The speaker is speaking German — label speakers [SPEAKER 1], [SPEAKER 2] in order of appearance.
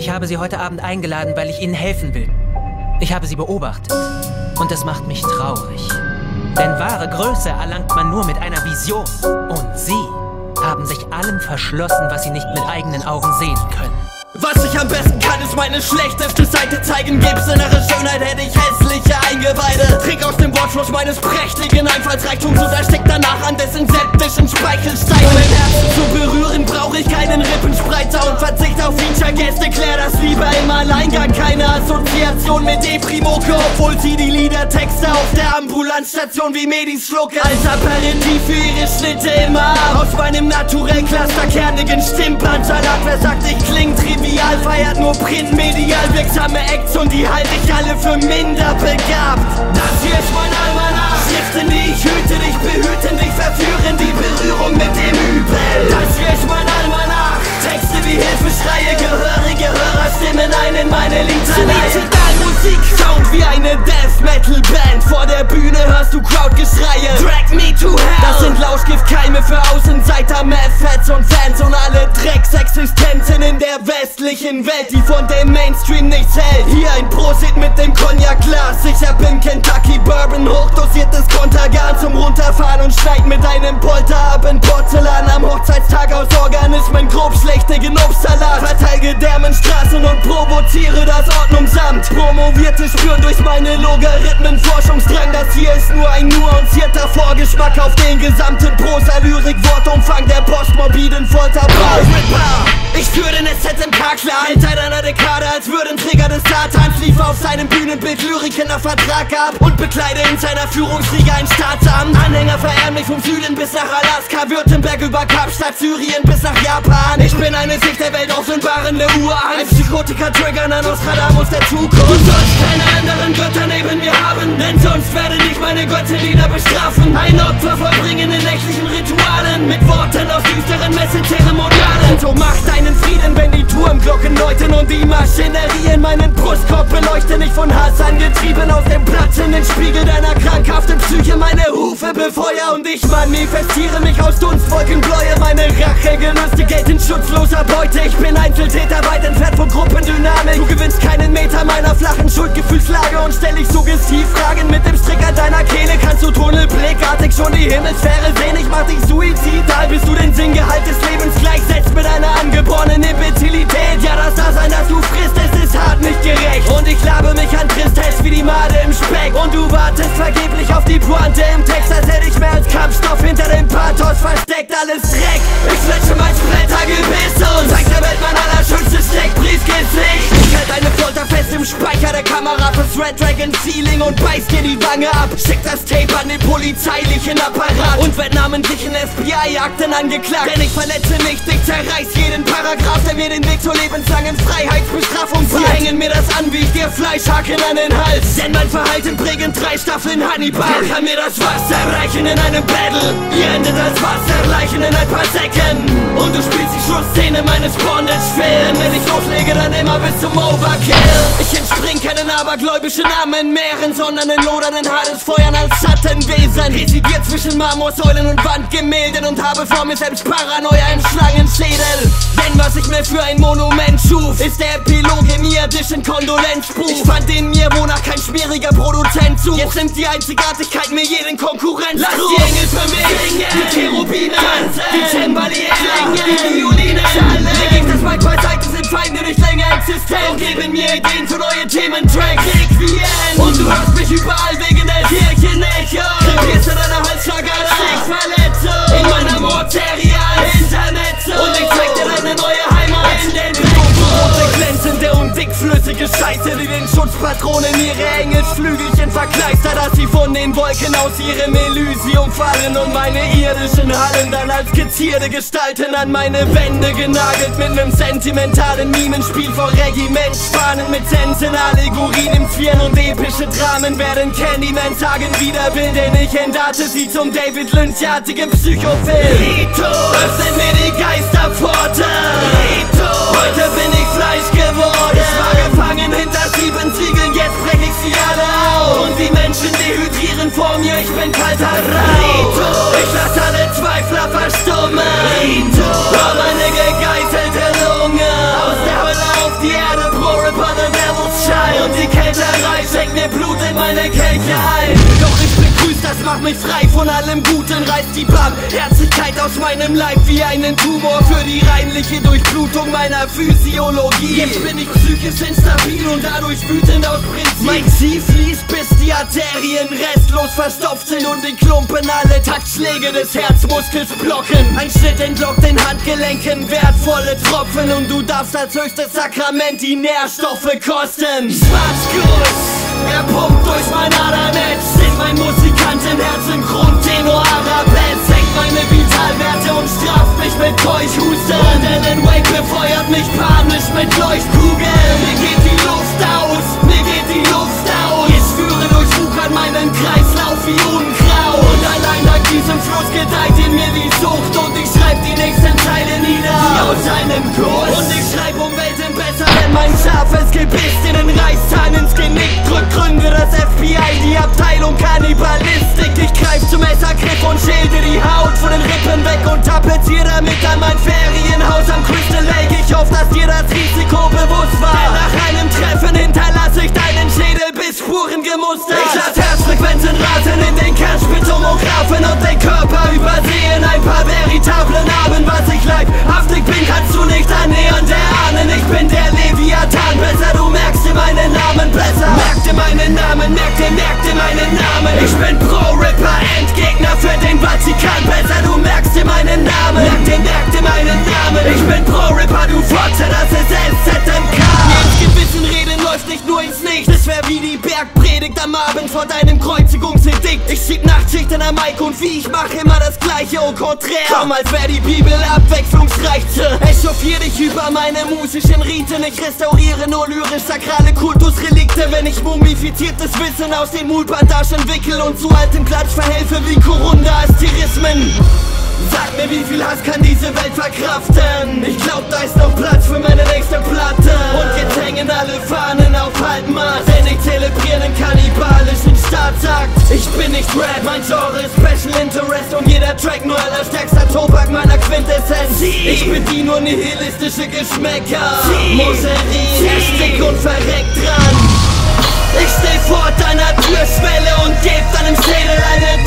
[SPEAKER 1] Ich habe Sie heute Abend eingeladen, weil ich Ihnen helfen will. Ich habe Sie beobachtet. Und das macht mich traurig. Denn wahre Größe erlangt man nur mit einer Vision. Und Sie haben sich allem verschlossen, was Sie nicht mit eigenen Augen sehen können.
[SPEAKER 2] Was ich am besten kann, ist meine schlechteste Seite zeigen. Gib's innere Schönheit, hätte ich hässliche Eingeweide. Trink aus dem Wortfluss meines prächtigen Einfallsreichtums und erstick danach an dessen septischen Speichelstein. Um mein Herz zu keinen Rippenspreiter und verzicht auf Feature-Gäste. Klär das lieber im Alleingang. Keine Assoziation mit Deprimoko, obwohl sie die Liedertexte auf der Ambulanzstation wie Medis schlucke. Als Aperitif für ihre Schnitte immer aus meinem naturell clusterkernigen Stimmbandsalat. Wer sagt, ich kling trivial? Feiert nur printmedial wirksame Acts und die halte ich alle für minder begabt. Das hier ist mein Almanach. Schriften, die ich hüte, dich behüten, dich verführen, die Berührung mit dem Übel. Das hier ist mein Almanach. Eine Death Metal Band. Vor der Bühne hörst du Crowdgeschreie. Drag me to hell. Das sind Lauschgiftkeime für Außenseiter, Meth-Fats und Fans und alle Drecksexistenzen in der westlichen Welt, die von dem Mainstream nichts hält. Hier ein Prosit mit dem Cognac-Glas. Ich hab in Kentucky Bourbon hochdosiertes Kontergan zum Runterfahren und schneid mit einem Polter ab in Porzellan am Hochzeitstag aus Organismen grob schlechtigen Obstsalat. Ordnungsamt. Promovierte spüren durch meine Logarithmen Forschungsdrang. Das hier ist nur ein nuancierter Vorgeschmack auf den gesamten Prosa-Lyrik-Wortumfang der postmorbiden Folterbar. Ich führe den SZMK klar Hält seit einer Dekade als Würdenträger des Satans Lief auf seinem Bühnenbild Lyriken nach Vertrag ab Und bekleide in seiner Führungsriege ein Staatsamt. Anhänger verehren mich vom Süden bis nach Alaska Württemberg über Kapstadt, Syrien bis nach Japan. Ich bin eine Sicht der Welt offenbarende Urangst Ein Psychotiker triggern an Nostradamus der Zukunft. Du sollst keine anderen Götter neben mir haben Denn sonst werde ich meine Götterlieder bestrafen. Ein Opfer vollbringen in nächtlichen Ritualen Mit Worten aus düsteren Messeteremonialen So mach deinen Frieden, wenn die Turmglocken läuten Und die Maschinerie in meinen Brustkorb beleuchten Ich von Hass angetrieben aus dem platzenden Spiegel deiner krankhaften Psyche. Meine Hufe befeuer und ich manifestiere mich aus Dunstwolken Bläue Meine Rachegelüste gelten schutzloser Beute. Ich bin Einzeltäter, weit entfernt von Gruppendynamik. Du gewinnst keinen Meter meiner flachen Schuldgefühlslage Und stell ich suggestiv Fragen mit dem Strick an deiner Kehle. Kannst du tunnelblickartig schon die Himmelsphäre sehen? Ich mach dich suizidal, bis du den Sinngehalt des Lebens gleichsetzt mit einer angeborenen Imbezilität Ja, das Dasein, das du frisst, es ist hart nicht gerecht. Und ich labe mich an Tristesse wie die Made Speck Und du wartest vergeblich auf die Pointe. Im Text Als hätte ich mehr als Kampfstoff hinter dem Pathos versteckt. Alles Dreck, ich fletsche mein Splattergebiss Und zeig der Welt mein allerschönstes Steckbriefgesicht. Ich hält deine Folter fest im Speicher der Kamera fürs Red Dragon Ceiling Und beiß dir die Wange ab. Schick das Tape an den polizeilichen Apparat Und werd namentlichen FBI-Akten angeklagt. Denn ich verletze nicht, ich zerreiß jeden Paragraph Der mir den Weg zur lebenslangen Freiheitsbestrafung Sie hängen mir das an, wie ich dir Fleischhaken an den Hals. Denn mein Verhalten prägend drei Staffeln Hannibal. Kann mir das Wasser reichen in einem Battle? Ihr endet als Wasserleichen in ein paar Säcken. Und du spielst die Schlussszene meines Bondage-Films Wenn ich loslege, dann immer bis zum Overkill. Ich entspring keinen abergläubischen Namen Meeren, sondern in lodernden Hades-Feuern als Schattenwesen Residiert zwischen Marmorsäulen und Wandgemälden Und habe vor mir selbst Paranoia im Schlangenschädel. Denn was ich mir für ein Monument schuf Ist der Epilog im irdischen Kondolenzbuch. Ich fand in mir, wonach kein schmieriger Sucht Jetzt nimmt die Einzigartigkeit mir jeden Konkurrenz Lass die Engel für mich. Singen, die Cherubinen tanzen, die Cembaliere, die Violine. Mir gibt das Mic beiseite, sind Feinde nicht länger existent Und geben mir Ideen für neue Thementracks Schutzpatronen ihre Engelsflügelchen verkleistert Dass sie von den Wolken aus ihrem Elysium fallen Und meine irdischen Hallen dann als skizzierte Gestalten An meine Wände genagelt mit nem sentimentalen Mimenspiel vor Regimentsfahnen Mit Sensen, Allegorien im Zwirn und epische Dramen Werden Candyman sagen wieder will Denn ich endate sie zum David Lynch-artigen Psychofilm Rito, mich frei von allem Guten, reißt die Barmherzigkeit aus meinem Leib wie einen Tumor für die reinliche Durchblutung meiner Physiologie. Jetzt bin ich psychisch instabil und dadurch wütend aus Prinzip. Mein Ziel fließt, bis die Arterien restlos verstopft sind und in Klumpen alle Taktschläge des Herzmuskels blocken. Ein Schnitt entlockt den Handgelenken wertvolle Tropfen und du darfst als höchstes Sakrament die Nährstoffe kosten. Schwarzguss, er pumpt durch mein Adernetz, sind mein Musikantenherz im Grundtenor Arabesque, senkt meine Vitalwerte und straft mich mit Keuchhusten. Und Alan Wake befeuert mich panisch mit Leuchtkugeln. Dass dir das Risiko bewusst war. Denn nach einem Treffen hinterlasse ich deinen Schädel bis Spuren gemustert. Ich lass Herzfrequenzen rasen in den Kernspintomographen und Bergpredigt am Abend vor deinem Kreuzigungsedikt. Ich schieb Nachtschichten am Mike und wie ich mach immer das gleiche au contraire. Komm, als wär die Bibel abwechslungsreich. Echauffier dich über meine musischen Riten. Ich restauriere nur lyrisch sakrale Kultusrelikte, wenn ich mumifiziertes Wissen aus den Mutbandagen wickel und zu altem Klatsch verhelfe wie Korunda-Asterismen. Sag mir, wie viel Hass kann diese Welt verkraften? Ich glaub, da ist noch Platz für meine nächste Platte. Und jetzt hängen alle Fahnen auf Halbmaß. Denn ich zelebriere den kannibalischen Staatsakt. Ich bin nicht Rap, mein Genre ist Special Interest. Und jeder Track nur allerstärkster Tobak meiner Quintessenz. Ich bediene nur nihilistische Geschmäcker. Moserie, erstick und verreckt dran. Ich steh vor deiner Türschwelle und geb deinem Schädel eine.